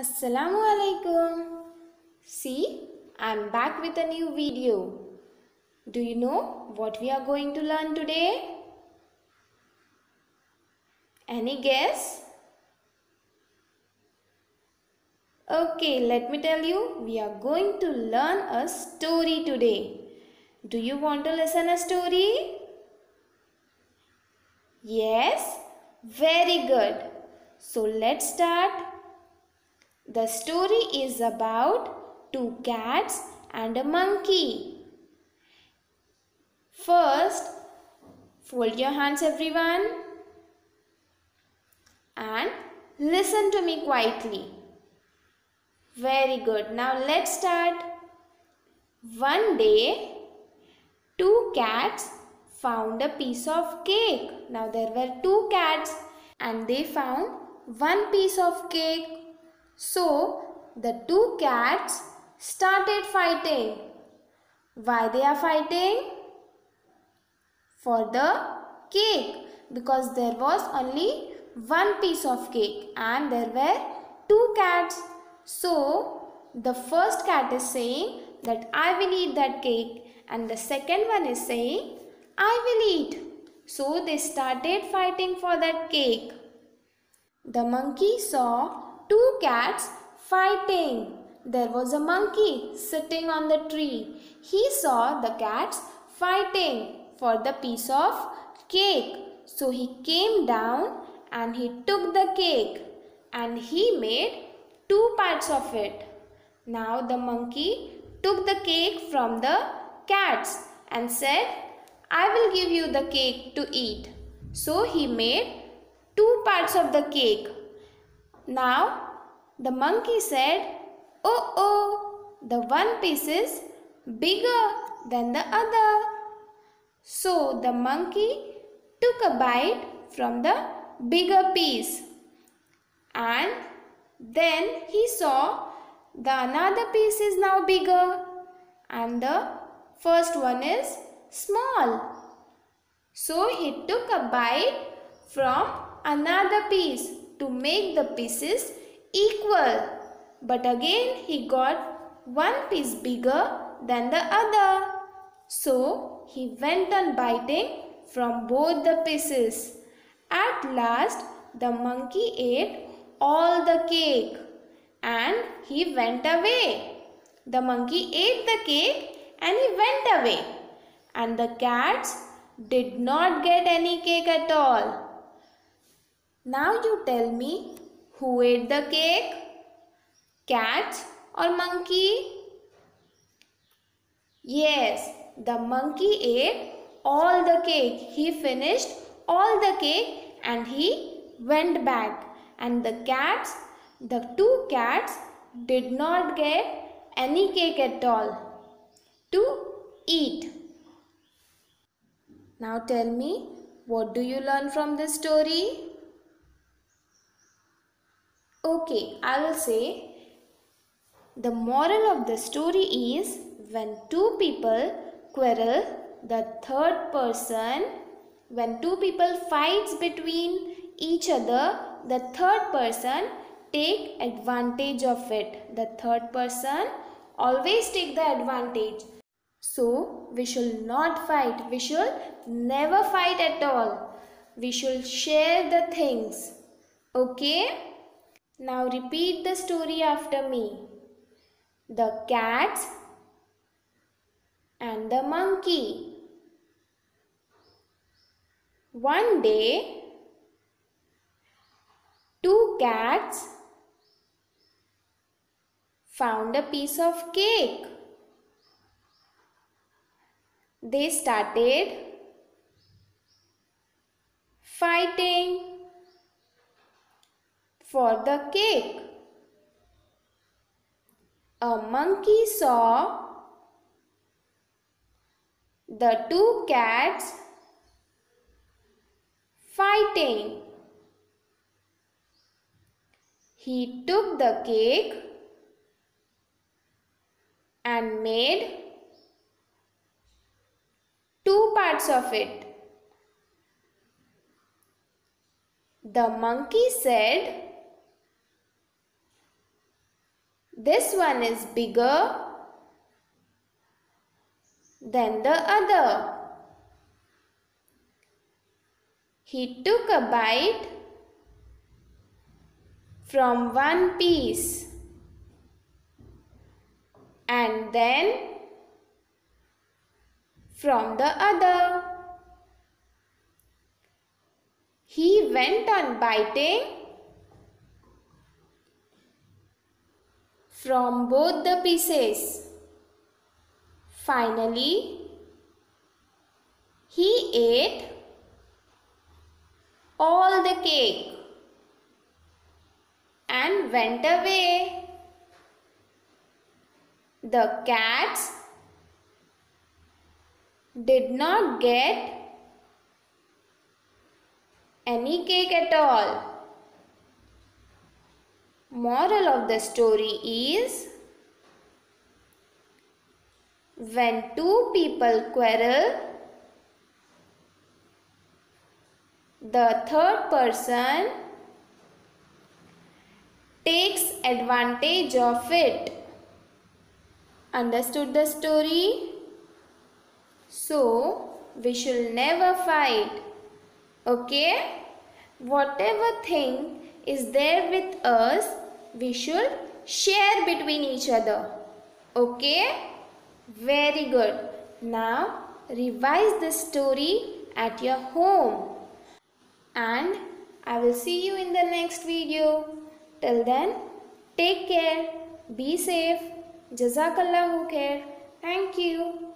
Assalamu alaikum. See, I'm back with a new video. Do you know what we are going to learn today? Any guess? Okay, let me tell you, we are going to learn a story today. Do you want to listen a story? Yes? Very good. So let's start. The story is about two cats and a monkey. First, fold your hands everyone and listen to me quietly. Very good. Now let's start. One day, two cats found a piece of cake. Now there were two cats and they found one piece of cake. So the two cats started fighting. Why they are fighting? For the cake because there was only one piece of cake and there were two cats. So the first cat is saying that I will eat that cake and the second one is saying I will eat. So they started fighting for that cake. The monkey saw cats fighting. There was a monkey sitting on the tree. He saw the cats fighting for the piece of cake. So he came down and he took the cake and he made two parts of it. Now the monkey took the cake from the cats and said, I will give you the cake to eat. So he made two parts of the cake. Now the monkey said, Oh, oh, the one piece is bigger than the other. So the monkey took a bite from the bigger piece and then he saw the another piece is now bigger and the first one is small. So he took a bite from another piece to make the pieces equal. But again he got one piece bigger than the other. So he went on biting from both the pieces. At last the monkey ate all the cake and he went away. The monkey ate the cake and he went away. And the cats did not get any cake at all. Now you tell me who ate the cake? Cat or monkey? Yes, the monkey ate all the cake. He finished all the cake and he went back. And the cats, the two cats did not get any cake at all to eat. Now tell me, what do you learn from this story? Okay, I will say the moral of the story is when two people quarrel, the third person, when two people fights between each other, the third person take advantage of it. The third person always take the advantage. So, we should not fight. We should never fight at all. We should share the things. Okay? Now repeat the story after me. The cats and the monkey. One day, two cats found a piece of cake. They started fighting for the cake. A monkey saw the two cats fighting. He took the cake and made two parts of it. The monkey said, This one is bigger than the other. He took a bite from one piece and then from the other. He went on biting from both the pieces. Finally, he ate all the cake and went away. The cats did not get any cake at all. Moral of the story is when two people quarrel, the third person takes advantage of it. Understood the story? So, we should never fight. Okay? Whatever thing is there with us, we should share between each other. Okay? Very good. Now, revise the story at your home. And I will see you in the next video. Till then, take care, be safe. Jazakallahu khair. Thank you.